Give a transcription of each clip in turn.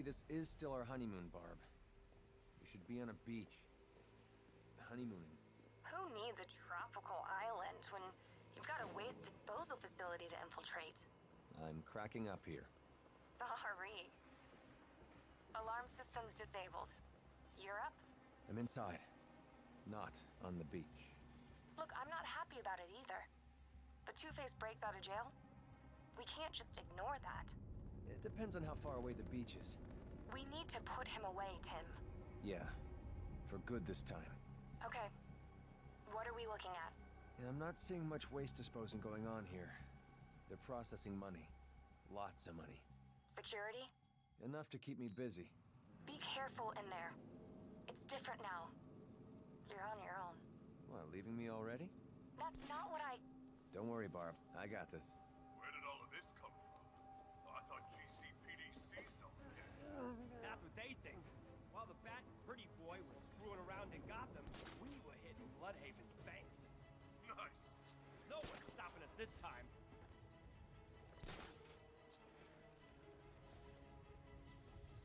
Maybe this is still our honeymoon, Barb. We should be on a beach. Honeymooning. Who needs a tropical island when you've got a waste disposal facility to infiltrate? I'm cracking up here. Sorry. Alarm system's disabled. You're up? I'm inside. Not on the beach. Look, I'm not happy about it either. But Two-Face breaks out of jail? We can't just ignore that. It depends on how far away the beach is. We need to put him away, Tim. Yeah. For good this time. Okay. What are we looking at? And I'm not seeing much waste disposing going on here. They're processing money. Lots of money. Security? Enough to keep me busy. Be careful in there. It's different now. You're on your own. What, leaving me already? That's not what I... Don't worry, Barb. I got this. Around in Gotham, we were hitting Blüdhaven's banks. Nice. No one's stopping us this time.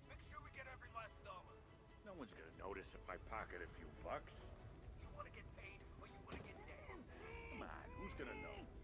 Make sure we get every last dollar. No one's gonna notice if I pocket a few bucks. You want to get paid or you want to get dead? Come on, who's gonna know?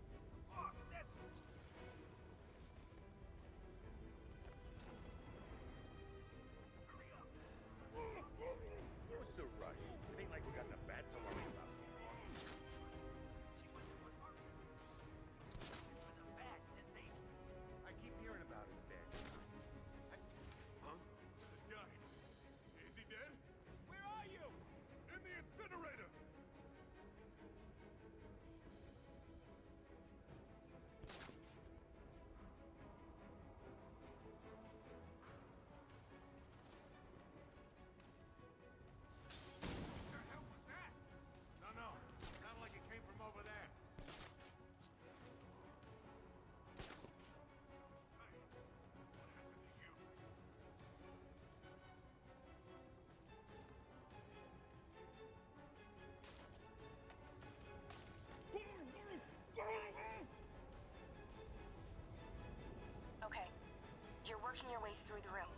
Your way through the room.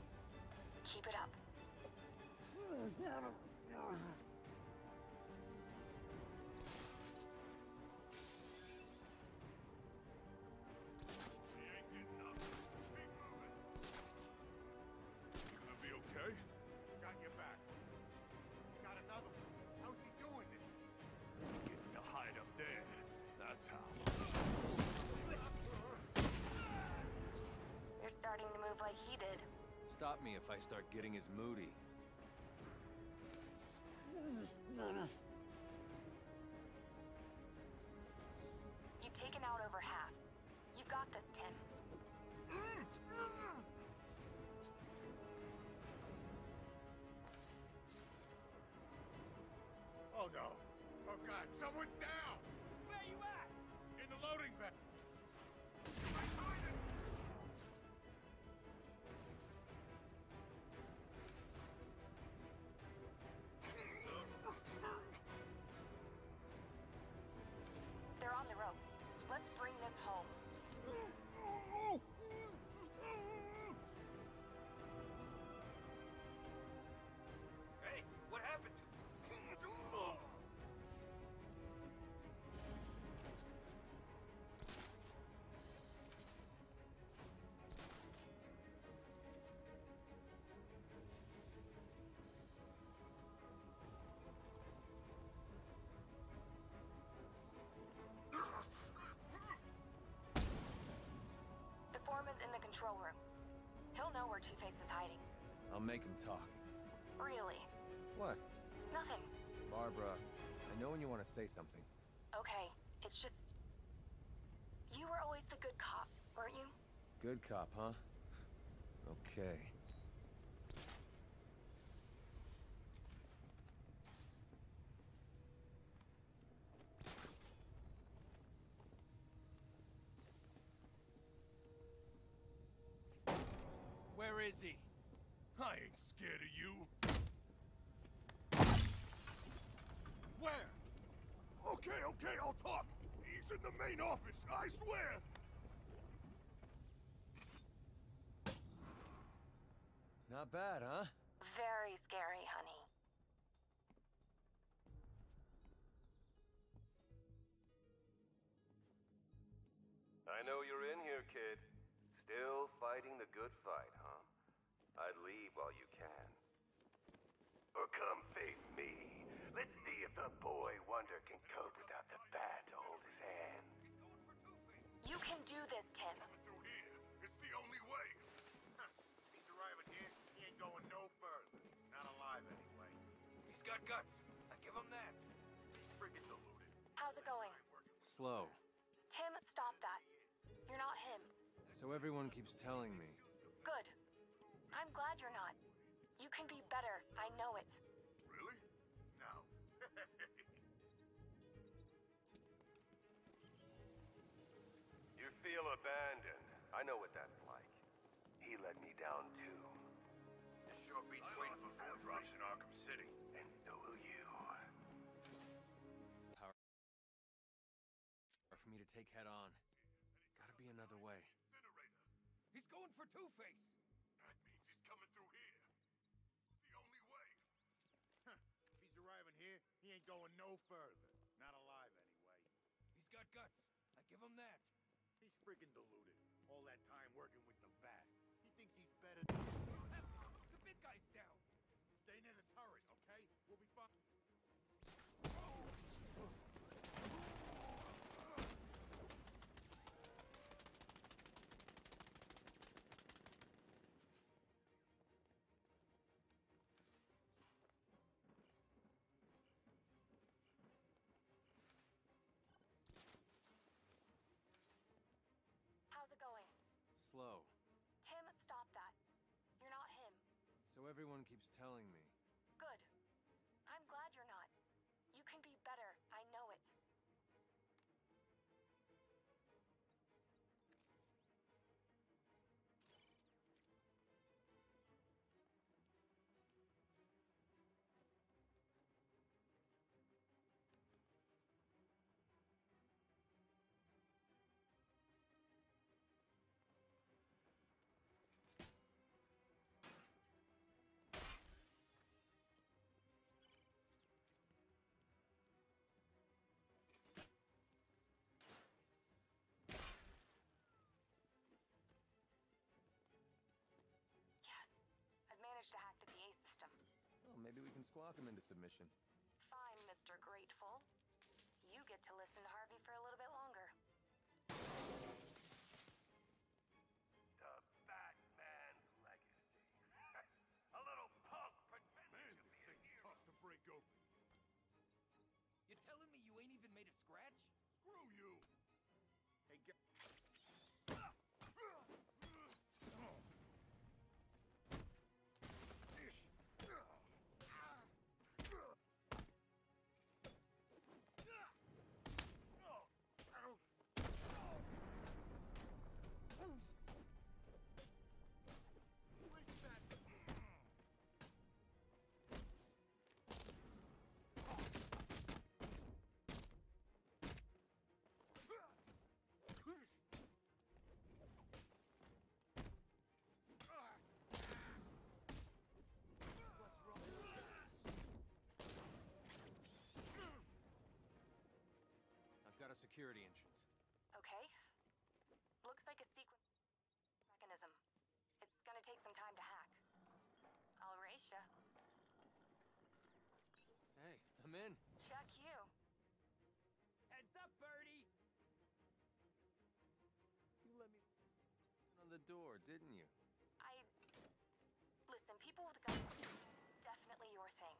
Keep it up. Like he did. Stop me if I start getting as moody. You've taken out over half. You've got this, Tim. Oh, no. Oh, God. Someone's down! Where you at? In the loading bay. Control room. He'll know where Two-Face is hiding. I'll make him talk. Really? What? Nothing. Barbara, I know when you want to say something. Okay, it's just... You were always the good cop, weren't you? Good cop, huh? Okay. Where is he? I ain't scared of you. Where? Okay, okay, I'll talk. He's in the main office, I swear. Not bad, huh? Very scary, honey. I know you're in here, kid. Still fighting the good fight, huh? I'd leave while you can. Or come face me. Let's see if the boy wonder can cope without the bat to hold his hand. You can do this, Tim. Through here. It's the only way. He's arriving here. He ain't going no further. Not alive anyway. He's got guts. I give him that. He's friggin' deluded. How's it going? Slow. Tim, stop that. You're not him. So everyone keeps telling me. Good. I'm glad you're not. You can be better. I know it. Really? No. You feel abandoned. I know what that's like. He let me down too. This sure beats waiting for four drops in Arkham City. And so will you. Power for me to take head on. Gotta be another way. He's going for Two-Face. Ain't going no further. Not alive anyway. He's got guts. I give him that. He's freaking deluded. All that time working with the bat. So everyone keeps telling me. Good. Maybe we can squawk him into submission. Fine, Mr. Grateful. You get to listen to Harvey for a little bit longer. The Batman's legacy. A little punk pretending Man, to this be a thing's hero. tough to break open. You telling me you ain't even made a scratch? Screw you. Hey, a security entrance. Okay. Looks like a sequence mechanism. It's gonna take some time to hack. I'll race ya. Hey, I'm in. Check you. Heads up, Birdie. You let me on the door, didn't you? I. Listen, people with guns. Definitely your thing.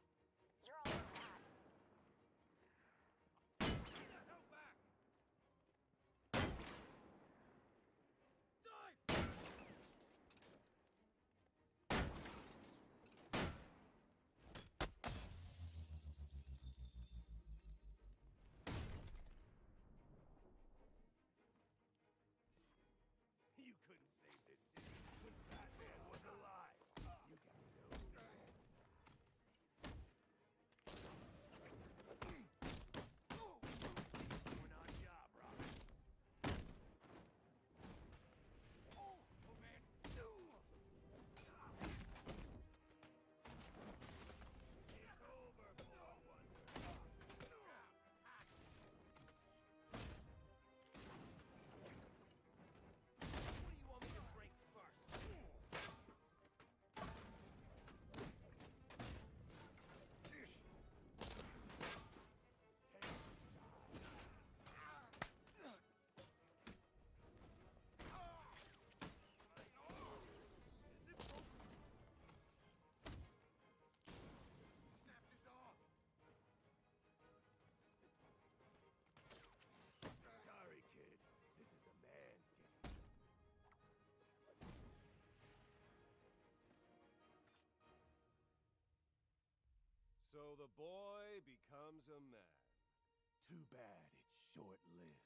So the boy becomes a man. Too bad it's short-lived.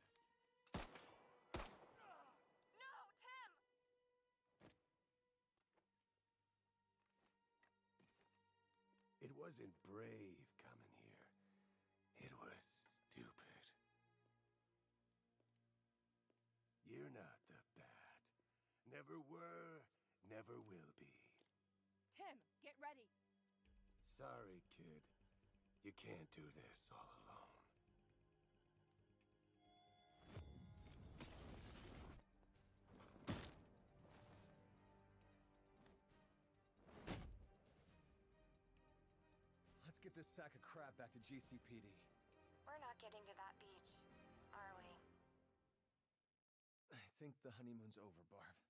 No, Tim! It wasn't brave coming here. It was stupid. You're not the bat. Never were, never will be. Tim, get ready. Sorry. You can't do this all alone. Let's get this sack of crap back to GCPD. We're not getting to that beach, are we? I think the honeymoon's over, Barb.